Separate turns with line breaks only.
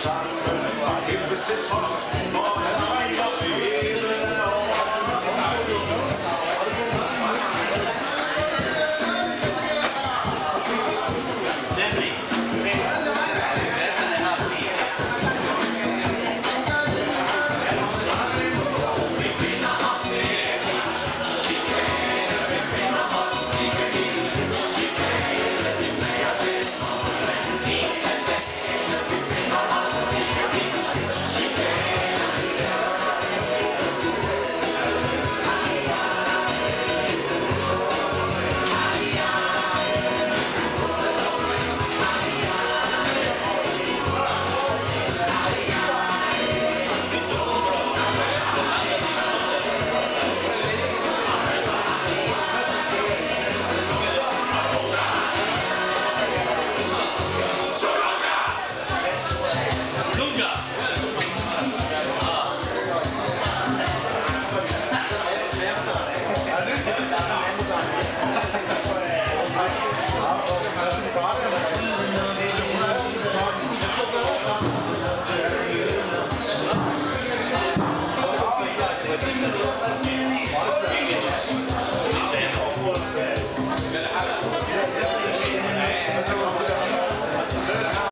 Sammen, bare kæmpe til trods, for han har
Thank you.